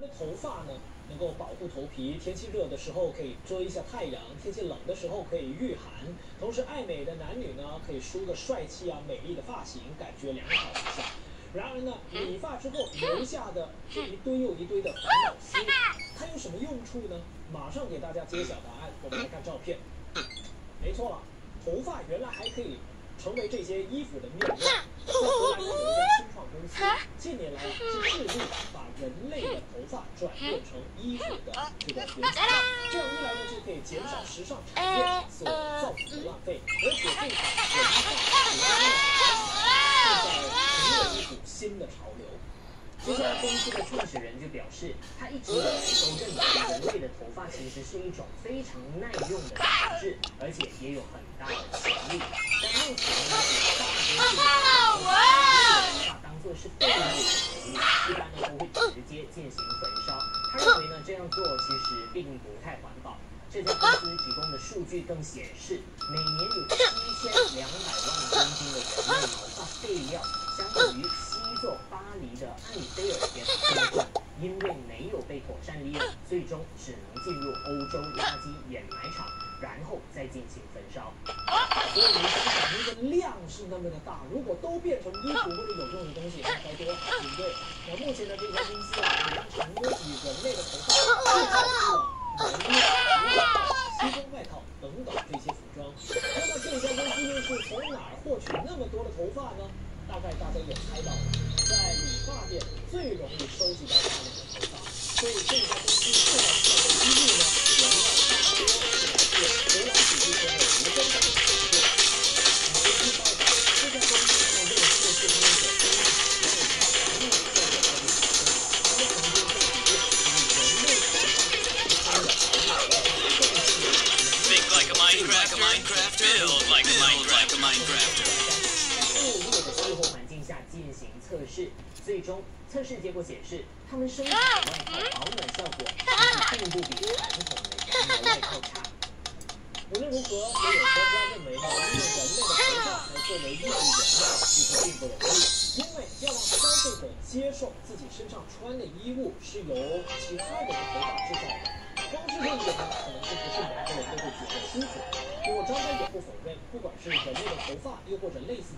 的头发呢，能够保护头皮，天气热的时候可以遮一下太阳，天气冷的时候可以御寒。同时，爱美的男女呢，可以梳个帅气啊、美丽的发型，感觉良好一下。然而呢，理发之后留下的这一堆又一堆的烦恼丝，它有什么用处呢？马上给大家揭晓答案。我们来看照片，没错了，头发原来还可以成为这些衣服的面料。在荷兰有一家新创公司，近年来是致力把人类转变成衣服的这个原材料。这样一来呢，就可以减少时尚产业所造成的浪费，而且更把人发和衣服正在成为一股新的潮流。这家公司的创始人就表示，他一直以来都认为人类的头发其实是一种非常耐用的材质，而且也有很大的潜力。是废物的处理，一般呢都会直接进行焚烧。他认为呢这样做其实并不太环保。这家公司提供的数据更显示，每年有七千两百万公斤的人类毛发废料，相当于西座巴黎的埃菲尔铁塔公证，因为没有被妥善利用，最终只能进入欧洲垃圾掩埋场，然后再进行焚烧。所以你想想，那个量是那么的大，如果都变成衣服或者有用的东西，那该多好，对不对？那目前的这家公司啊，已经成功以人类的头发制造出了棉衣、牛仔套、西装外套等等这些服装。那么这家公司又是从哪儿获取那么多的头发呢？大概大家也猜到了，在理发店最容易收集到大量 Minecraft, Minecraft, build like a Minecraft, Minecraft. 在恶劣的气候环境下进行测试，最终测试结果显示，他们生产的外套保暖效果其实并不比传统的羊毛外套差。无论如何，也有专家认为呢，利用人类的头发来作为衣服原料，其实并不容易，因为要让消费者接受自己身上穿的衣物是由其他人的头发制造的，光是这一点呢，可能就不是每个人都会觉得舒服。不过专家也不否认，不管是人类的头发，又或者类似。